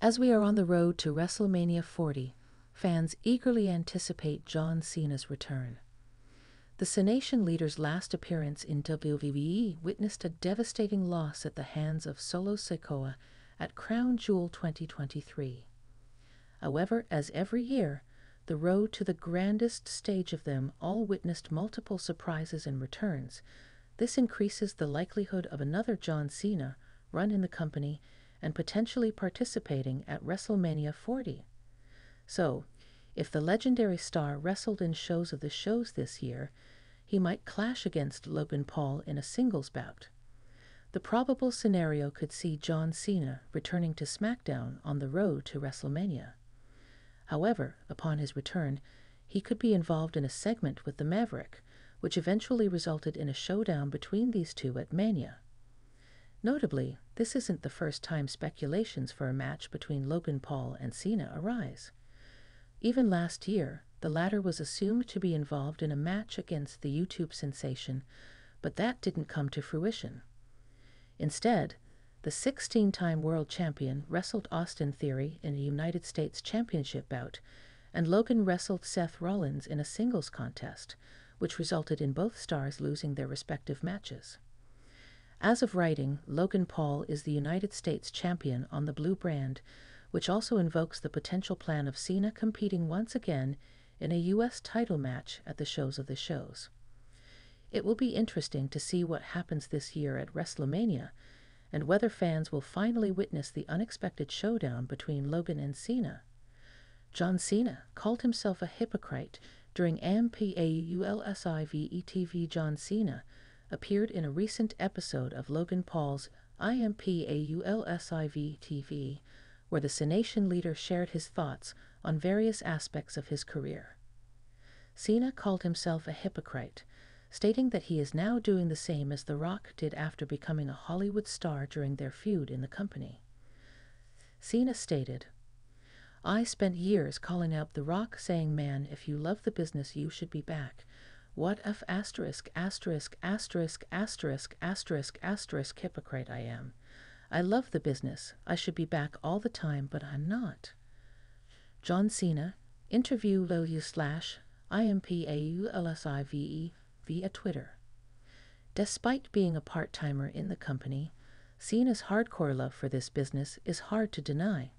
As we are on the road to WrestleMania 40, fans eagerly anticipate John Cena's return. The Cenation leader's last appearance in WWE witnessed a devastating loss at the hands of Solo Sikoa at Crown Jewel 2023. However, as every year, the road to the grandest stage of them all witnessed multiple surprises and returns. This increases the likelihood of another John Cena run in the company and potentially participating at WrestleMania 40. So, if the legendary star wrestled in shows of the shows this year, he might clash against Logan Paul in a singles bout. The probable scenario could see John Cena returning to SmackDown on the road to WrestleMania. However, upon his return, he could be involved in a segment with the Maverick, which eventually resulted in a showdown between these two at Mania. Notably, this isn't the first time speculations for a match between Logan Paul and Cena arise. Even last year, the latter was assumed to be involved in a match against the YouTube sensation, but that didn't come to fruition. Instead, the 16 time world champion wrestled Austin Theory in a United States Championship bout, and Logan wrestled Seth Rollins in a singles contest, which resulted in both stars losing their respective matches. As of writing, Logan Paul is the United States champion on the blue brand, which also invokes the potential plan of Cena competing once again in a U.S. title match at the shows of the shows. It will be interesting to see what happens this year at WrestleMania and whether fans will finally witness the unexpected showdown between Logan and Cena. John Cena called himself a hypocrite during IMPAULSIVE TV John Cena appeared in a recent episode of Logan Paul's IMPAULSIVE TV, where the Cenation leader shared his thoughts on various aspects of his career. Cena called himself a hypocrite, stating that he is now doing the same as The Rock did after becoming a Hollywood star during their feud in the company. Cena stated, I spent years calling out The Rock saying, man, if you love the business, you should be back. What if asterisk, asterisk, asterisk, asterisk, asterisk, asterisk hypocrite I am. I love the business. I should be back all the time, but I'm not. John Cena, interview value slash IMPAULSIVE via Twitter. Despite being a part timer in the company, Cena's hardcore love for this business is hard to deny.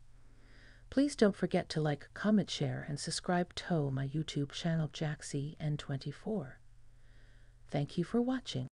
Please don't forget to like, comment, share, and subscribe to my YouTube channel Jaxcey N24. Thank you for watching.